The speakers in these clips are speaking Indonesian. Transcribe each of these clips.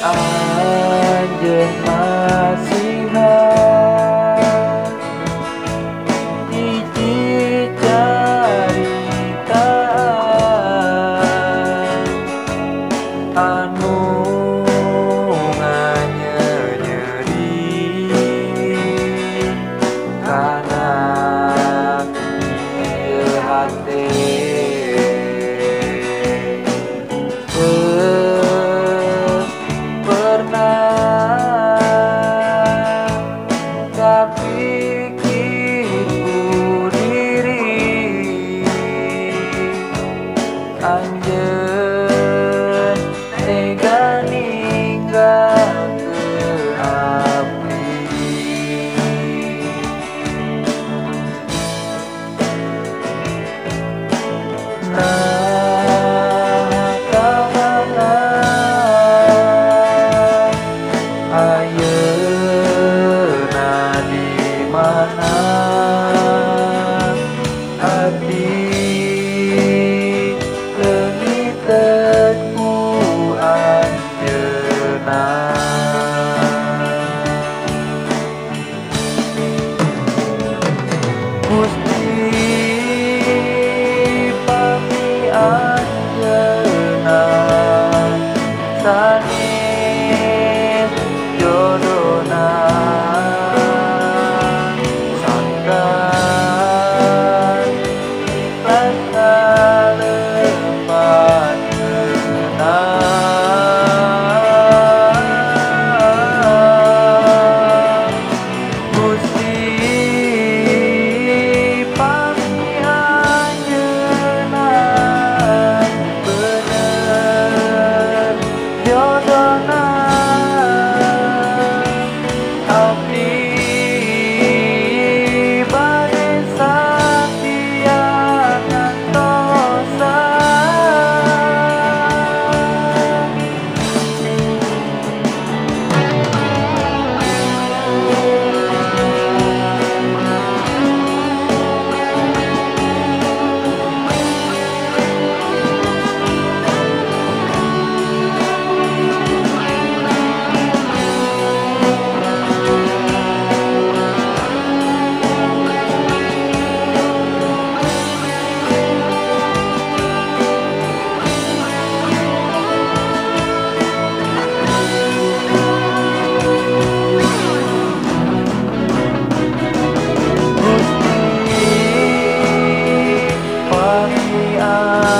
aja masih Um, возможность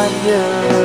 Yeah.